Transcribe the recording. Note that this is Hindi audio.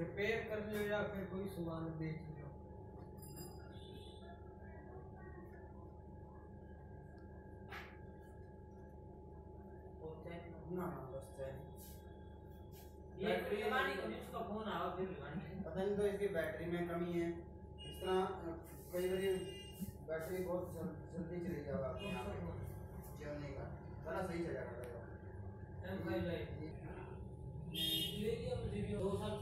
रिपेयर कर लो या फिर कोई सामान बेच लो। ना ना बस ये को फ़ोन फिर पता नहीं तो इसकी बैटरी में कमी है। इस तरह कई बार बैटरी बहुत जल्दी चली जाएगा आपके यहाँ पे। जलने का। सारा सही ये मुझे भी दो साल